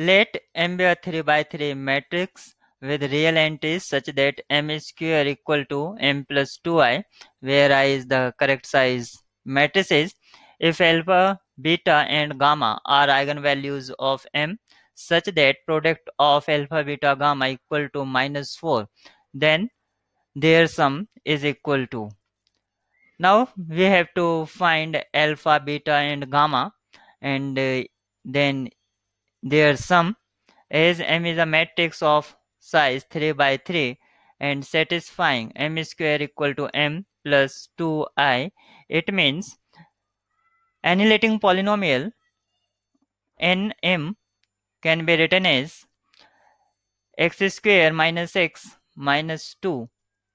Let M be a 3 by 3 matrix with real entries such that M is square equal to M plus 2i, where i is the correct size matrices. If alpha, beta and gamma are eigenvalues of M such that product of alpha, beta, gamma equal to minus 4, then their sum is equal to. Now we have to find alpha, beta and gamma and uh, then their sum as M is a matrix of size 3 by 3 and satisfying M square equal to M plus 2i, it means annihilating polynomial Nm can be written as x square minus x minus 2.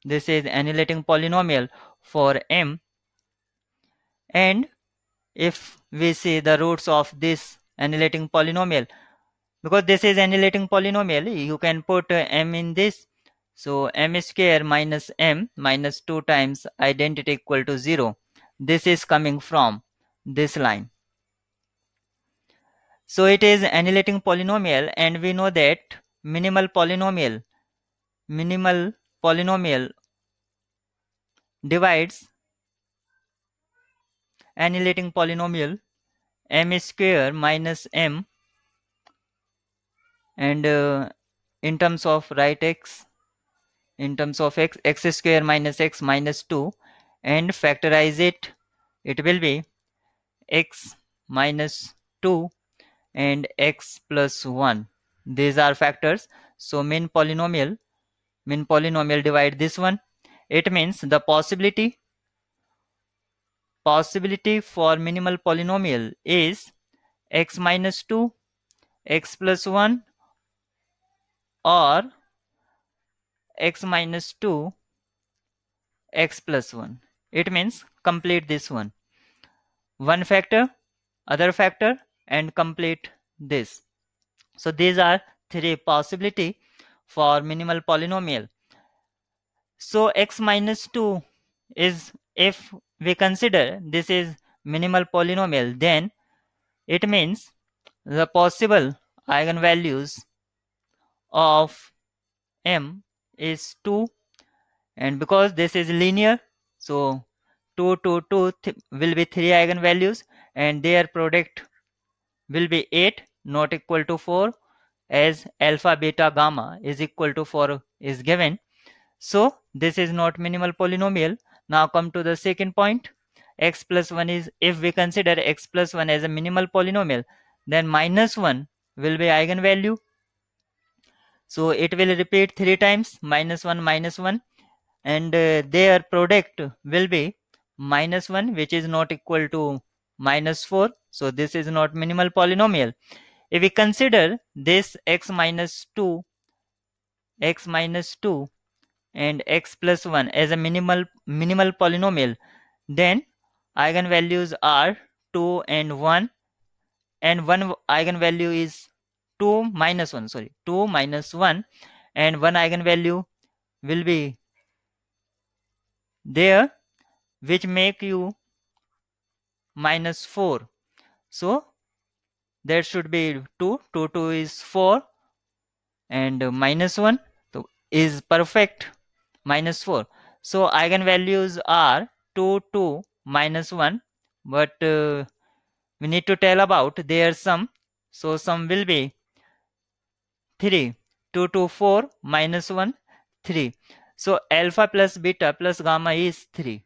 This is annihilating polynomial for m and if we see the roots of this annihilating polynomial. Because this is annihilating polynomial you can put uh, m in this. So m square minus m minus 2 times identity equal to 0 this is coming from this line. So it is annihilating polynomial and we know that minimal polynomial minimal polynomial divides annihilating polynomial m square minus m. And uh, in terms of right x in terms of x x square minus x minus 2 and factorize it it will be x minus 2 and x plus 1 these are factors. So min polynomial min polynomial divide this one. It means the possibility possibility for minimal polynomial is x minus 2 x plus 1 or x minus 2 x plus 1 it means complete this one. One factor other factor and complete this. So these are three possibility for minimal polynomial. So x minus 2 is if we consider this is minimal polynomial then it means the possible eigenvalues of m is 2 and because this is linear so 2 to 2 th will be 3 eigenvalues and their product will be 8 not equal to 4 as alpha beta gamma is equal to 4 is given. So this is not minimal polynomial now come to the second point. x plus 1 is if we consider x plus 1 as a minimal polynomial then minus 1 will be eigenvalue. So it will repeat three times minus 1 minus 1 and uh, their product will be minus 1 which is not equal to minus 4. So this is not minimal polynomial. If we consider this x minus 2 x minus 2 and x plus 1 as a minimal minimal polynomial. Then eigenvalues are 2 and 1 and one eigenvalue is 2 minus 1 sorry 2 minus 1 and one eigenvalue will be there which make you minus 4 so there should be 2 2 2 is 4 and minus 1 so is perfect minus 4. So eigenvalues are 2, 2, minus 1 but uh, we need to tell about their sum. So sum will be 3. 2 to 4 minus 1 3. So alpha plus beta plus gamma is 3.